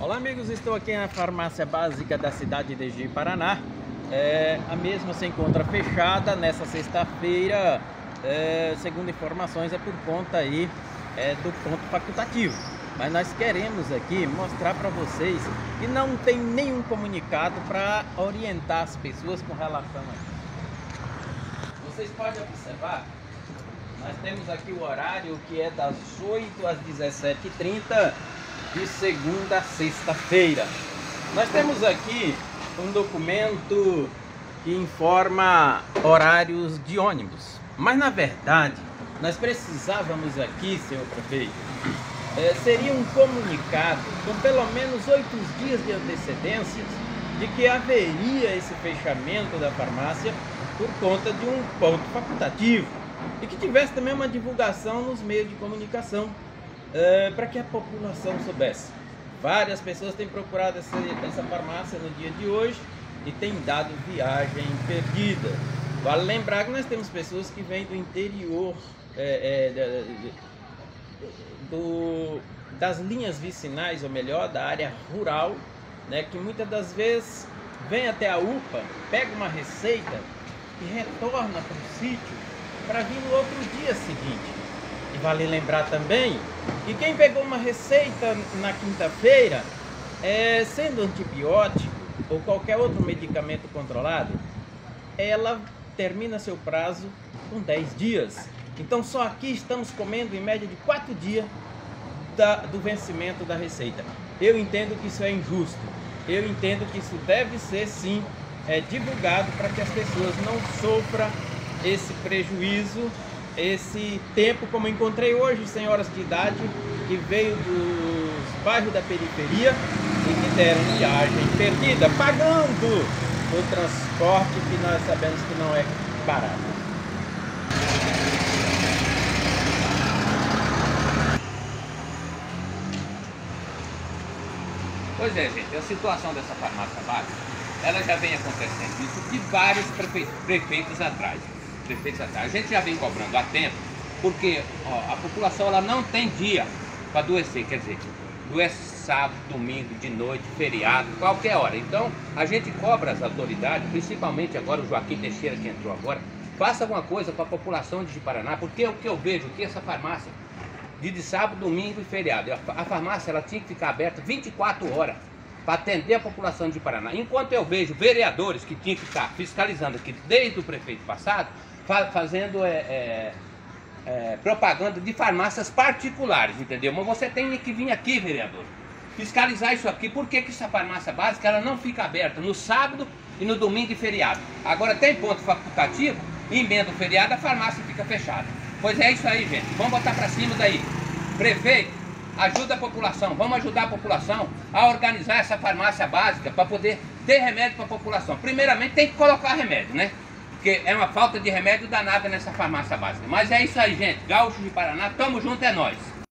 Olá amigos, estou aqui na farmácia básica da cidade de Ji, Paraná. É, a mesma se encontra fechada nessa sexta-feira, é, segundo informações, é por conta aí é, do ponto facultativo. Mas nós queremos aqui mostrar para vocês que não tem nenhum comunicado para orientar as pessoas com relação a isso. Vocês podem observar, nós temos aqui o horário que é das 8 às 17h30 de segunda a sexta-feira. Nós temos aqui um documento que informa horários de ônibus, mas na verdade nós precisávamos aqui, senhor prefeito, é, seria um comunicado com pelo menos oito dias de antecedência de que haveria esse fechamento da farmácia por conta de um ponto facultativo e que tivesse também uma divulgação nos meios de comunicação uh, para que a população soubesse. Várias pessoas têm procurado essa, essa farmácia no dia de hoje e têm dado viagem perdida. Vale lembrar que nós temos pessoas que vêm do interior é, é, do, das linhas vicinais, ou melhor, da área rural, né, que muitas das vezes vem até a UPA, pega uma receita e retorna para o sítio para vir no outro dia seguinte. E vale lembrar também que quem pegou uma receita na quinta-feira, é, sendo antibiótico ou qualquer outro medicamento controlado, ela termina seu prazo com 10 dias. Então só aqui estamos comendo em média de 4 dias da, do vencimento da receita. Eu entendo que isso é injusto. Eu entendo que isso deve ser sim é, divulgado para que as pessoas não sofram esse prejuízo esse tempo, como encontrei hoje, senhoras de idade que veio dos bairros da periferia e que deram viagem perdida, pagando o transporte que nós sabemos que não é barato. Pois é, gente, a situação dessa farmácia básica, ela já vem acontecendo isso de vários prefeitos atrás prefeitos A gente já vem cobrando há tempo, porque ó, a população ela não tem dia para adoecer, quer dizer, doece sábado, domingo, de noite, feriado, qualquer hora. Então, a gente cobra as autoridades, principalmente agora o Joaquim Teixeira que entrou agora, faça alguma coisa para a população de Paraná, porque o que eu vejo que essa farmácia, de, de sábado, domingo e feriado, a farmácia ela tinha que ficar aberta 24 horas para atender a população de Paraná. Enquanto eu vejo vereadores que tinham que estar fiscalizando aqui desde o prefeito passado, fazendo é, é, é, propaganda de farmácias particulares, entendeu? Mas você tem que vir aqui, vereador, fiscalizar isso aqui. Por que, que essa farmácia básica ela não fica aberta no sábado e no domingo e feriado? Agora tem ponto facultativo, emenda o feriado, a farmácia fica fechada. Pois é isso aí, gente. Vamos botar para cima daí. Prefeito, ajuda a população, vamos ajudar a população a organizar essa farmácia básica para poder ter remédio para a população. Primeiramente tem que colocar remédio, né? Porque é uma falta de remédio danada nessa farmácia básica. Mas é isso aí, gente. Gaúcho de Paraná, tamo junto, é nós.